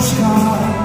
postcard